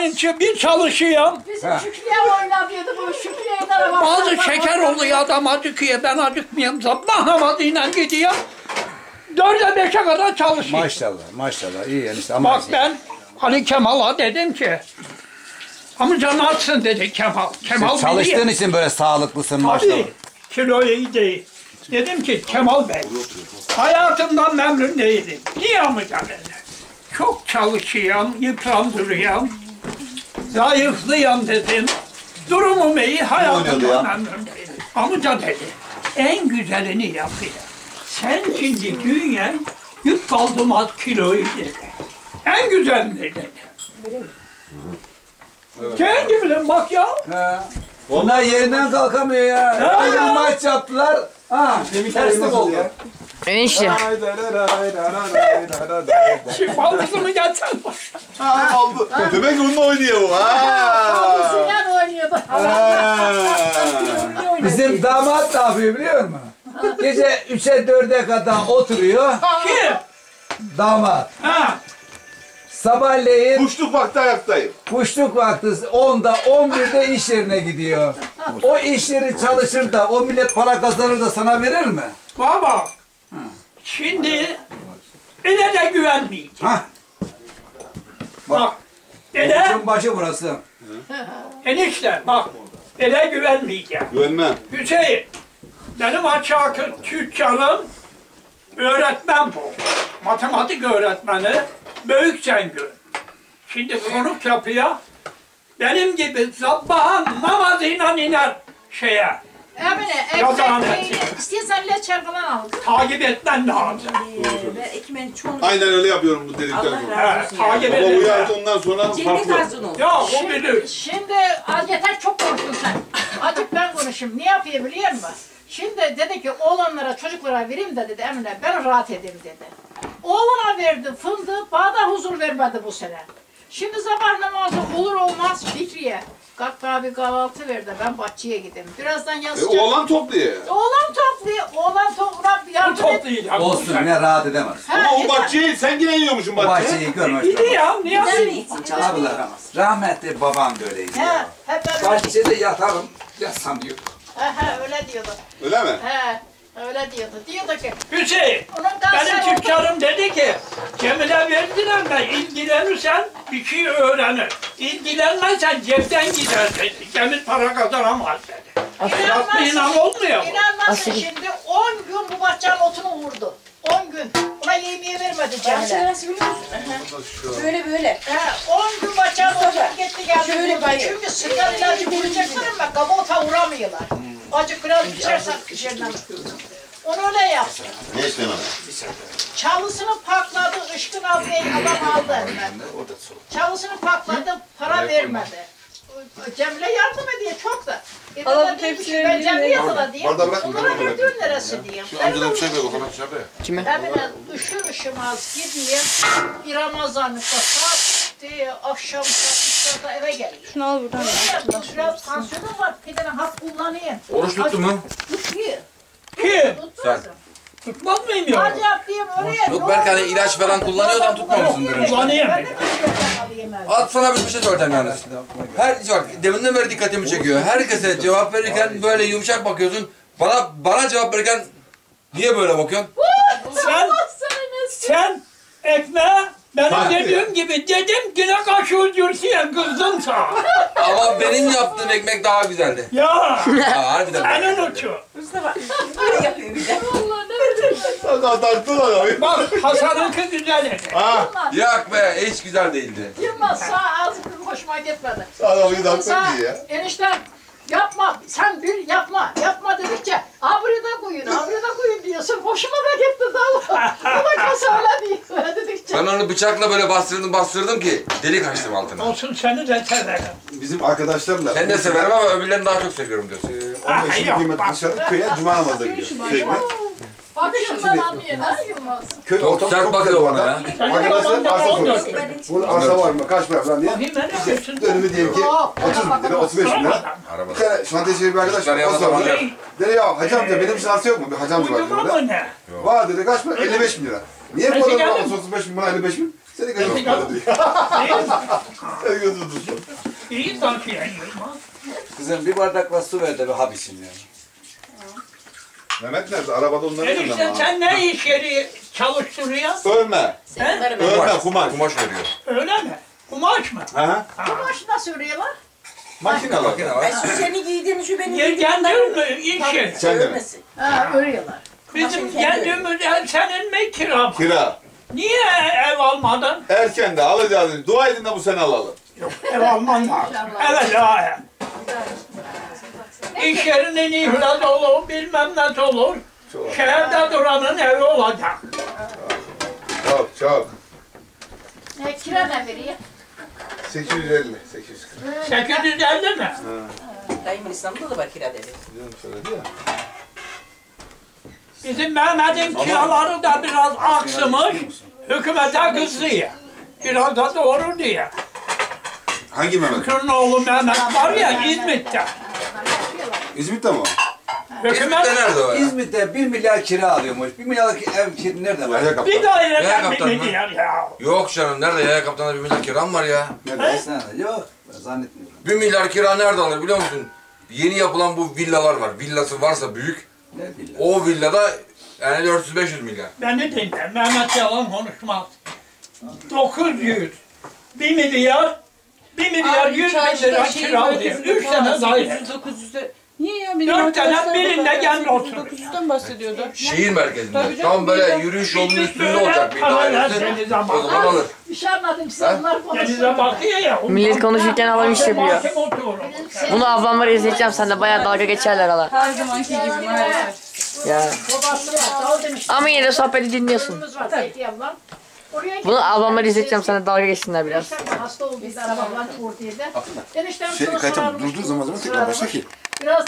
olmayınca bir çalışıyorum. Bizim Şükrü'ye oynatıyordu bu Şükrü'ye de. Bazı şeker oluyor adam acıkıyor. Ben acıkmıyorum. Sabah namazıyla gidiyorum. Dörde beşe kadar çalışıyorum. Maşallah maşallah iyi enişte ama Bak ben Ali Kemal'a dedim ki amca nasılsın dedi Kemal. Kemal çalıştığın biliyor. için böyle sağlıklısın maşallah. Tabii kilo iyi değil. Dedim ki Kemal Bey hayatımdan memnun değilim. Niye amca dedi. Çok çalışıyorum, yıprandırıyorum. Zayıflıyım dedim. Durumum iyi, hayatımdan memnun değilim. Amca dedi, en güzelini yapıyor. Sen şimdi dünya yük kaldırmaz kiloyu dedi. En güzelini dedi. Sen gibi bak ya. Onlar yerinden kalkamıyor ya. Her gün maç yaptılar. Ha, terslik oldu. Enişte. Şimdi baldızımı gelsen. Aldı. Demek onunla oynuyor bu. Ha. Sinan oynuyordu. Bizim damat ne yapıyor biliyor musun? Gece 3'e 4'e kadar oturuyor. Kim? Damat. Ha. Kuşluk Sabahleyin vakti ayaktayım. kuşluk vakti 10'da 11'de iş yerine gidiyor. O iş yeri çalışır da o millet para kazanır da sana verir mi? Baba. Şimdi ele de güvenmeyeceğim. Hah. Bak. Ele, Bütün başı burası. enişte bak. Ele güvenmeyeceğim. Güvenmem. Hüseyin. Benim aşağı tüccarım öğretmen bu. Matematik öğretmeni. Büyük zengin. Şimdi konuk yapıyor. Benim gibi sabahın namazıyla iner şeye. Emine Yazan ekmek etsin. peynir. İstiyorsan leçer falan al. Takip etmen lazım. Ve ekmeğin çoğunu Aynen öyle yapıyorum bu dedikten Allah sonra. razı olsun ya. takip Baba edin. uyardı ondan sonra Cennet farklı. arzun olsun. Ya o bilir. Şimdi az yeter çok konuştun sen. Azıcık ben konuşayım. Ne yapıyor biliyor musun? Şimdi dedi ki oğlanlara çocuklara vereyim de dedi Emine ben rahat edeyim dedi. Oğlana verdi fındığı bana da huzur vermedi bu sene. Şimdi sabah namazı olur olmaz Fikriye. Kalk bana bir kahvaltı ver de ben bahçeye gideyim. Birazdan E, yazacağım. oğlan topluyor. Oğlan topluyor. Oğlan toplar Bu yardım et. toplayacak. Olsun ne rahat edemez. Ha, Ama o yeter. bahçeyi sen yine yiyormuşsun O bahçeyi. bahçeyi görmek İyi ya, niye Güzel yapayım? mi için çalışmak? Abla Ramaz. Rahmetli babam da öyleydi He, ya. hep öyle, Bahçede yatarım, yatsam diyor. he, he, öyle diyordu. Öyle mi? He, öyle diyordu. Diyordu ki Hüseyin, benim tüccarım dedi ki, Cemile verdiler mi ilgilenirsen bir şey öğrenir. İlgilenmezsen cepten gider dedi. Cemil para kazanamaz dedi. Yapmayla olmuyor mu? İnanmazsın şimdi 10 gün bu bahçenin otunu vurdu. 10 gün. Ona yemeği vermedi Cemile. Böyle böyle. He, 10 gün bahçenin otunu gitti geldi. Şöyle. Çünkü sıkar ilacı vuracaklar ama kabota vuramıyorlar. Acık biraz içersen içeriden. Onu öyle yaptı. Ne istemem? Çalısını pakladı, ışkın aldı, adam aldı elinden. Çalısını pakladı, para vermedi. Cemile yardım ediyor çok da. E Allah ben bu tepsileri ben Cemile yazıla diye. Bardağı bırak, bırak. gördüğün neresi diyeyim. Şu amcadan bir şey ver bakalım. Şey ver. Kime? Emine ışır ışımaz gideyim. Bir Ramazanlıkta saat diye akşam saat eve geliyor. Şunu al buradan. Biraz tansiyonum var. Bir tane hap kullanayım. Oruç tuttu mu? Tutuyor. Kim? Tutmazım. Tutmaz mıyım ya? Hadi yapayım oraya. Yok belki hani ilaç falan kullanıyorsan tutmamışsındır. Kullanayım. At sana bir şey soracağım yalnız. Her bak deminden beri dikkatimi çekiyor. Herkese cevap verirken böyle yumuşak bakıyorsun. Bana bana cevap verirken niye böyle bakıyorsun? Sen, sen ekmeğe benim Bak. dediğim gibi dedim yine kaşığı dürtüye kızdım sana. Ama benim yaptığım ekmek daha güzeldi. Ya Aa, harbiden. senin uçu. Böyle yapıyor bir de. Daha taktılar abi. Bak Hasan'ınki güzel ekmek. Ha. Yak be hiç güzel değildi. Yılmaz sağ ağzı kırık hoşuma gitmedi. Adam bir Sağ taktık diye ya. eniştem yapma sen bir yapma yapma dedikçe abrida koyun abrida koyun diyorsun hoşuma da gitti da bu da kasa öyle değil öyle dedikçe. Ben onu bıçakla böyle bastırdım bastırdım ki delik açtım altına. Olsun seni de severim. Bizim arkadaşlarla. Ben de severim ama öbürlerini daha çok seviyorum diyorsun. Ah, 15 yok, kıymet bak. dışarı köye cuma namazına gidiyor. Sürekli. Bakışından anlıyor ha Yılmaz. Köy Çok ortam sert çok bakıyor bana ya. Arkadaşlar arsa soruyor. Bunun arsa var mı? Kaç para falan diye. Bakayım ben ne yapıyorsun? Dönümü diyelim ki 30 bin lira, 35 bin lira. Araba. Bir tane şantiyeci bir arkadaş var. O sordu. var. Dedi ya hacı amca benim için arsa yok mu? Bir hacı amca var Uydurma burada. mı ne? Var dedi kaç para? 55 bin lira. Niye bu adamın arsa 35 bin bana 55 bin? Seni gözüm İyi, tutmadı. Seni gözüm tutmadı. iyi taşıyayım. ha. Kızım bir bardakla su ver de bir hap içsin ya. Mehmet nerede? Arabada onların yanında Enişte sen ne iş yeri çalıştırıyorsun? Ölme. Ben. Ölme kumaş. Kumaş veriyor. Öyle mi? Kumaş mı? Hı hı. Kumaş nasıl örüyorlar? Makinalar. Makine var. Ay şu seni giydiğin şu benim Yergendin mi iş yeri? Sen de mi? Ha, örüyorlar. Bizim geldiğimiz ev senin mi kira? Kira. Niye ev almadın? Erken de alacağız. Dua edin de bu sene alalım. Ev alman lazım. Evet ha. İş yerinin iflas olur, bilmem ne olur. Çok. Şehirde duranın evi olacak. Çok çok. Ne kira ne veriyor? 850. 840. 850 mi? Dayımın İstanbul'da da var kira dedi. Canım söyledi ya. Bizim Mehmet'in kiraları da biraz aksımış. Hükümete kızıyor. Biraz da doğru diye. Hangi Mehmet? Şunun oğlu Mehmet var ya İzmit'te. İzmit'te mi o? İzmit'te Hükümet nerede o ya? İzmit'te 1 milyar kira alıyormuş. 1 milyarlık ev kira nerede var? Yaya bir kaptan. Ya daireden bir kaptan mı? ya. Yok canım nerede yaya kaptanında bir milyar kiram var ya. Nerede? Yok. Ben zannetmiyorum. Bir milyar kira nerede alır biliyor musun? Yeni yapılan bu villalar var. Villası varsa büyük. Ne bileyim. O villada yani 400-500 milyar. Beni dinle, Mehmet yalan konuşmaz. 900, 1 milyar, 1 milyar 100 bin lira kiralıyor. 3 sene daire. 900'de Niye ya? Benim Dört tane arkadaşlarım birinde 800, otur. 900'den bahsediyordu. Şehir merkezinde. Tabii canım, Tam böyle de- yürüyüş yolunun üstünde olacak bir dairesi. O zaman. zaman alır. Bir şey anladım Ha? onlar Denize konuşsun. bakıyor ya. Millet konuşurken adam iş yapıyor. Hakim oturuyor. Bunu ablamlara izleteceğim sen de bayağı dalga geçerler hala. Her zamanki gibi maalesef. Ya. Babası var, al demiş. Ama yine de sohbeti dinliyorsun. Kızımız var, ablam. Oraya Bunu ablamlara izleteceğim sana dalga geçsinler biraz. Eniştem hasta olduydu arabamla vurduydu. Eniştem Şey, sana kayıtım sorarmış, durduğu zaman zaman tekrar başla ki. Biraz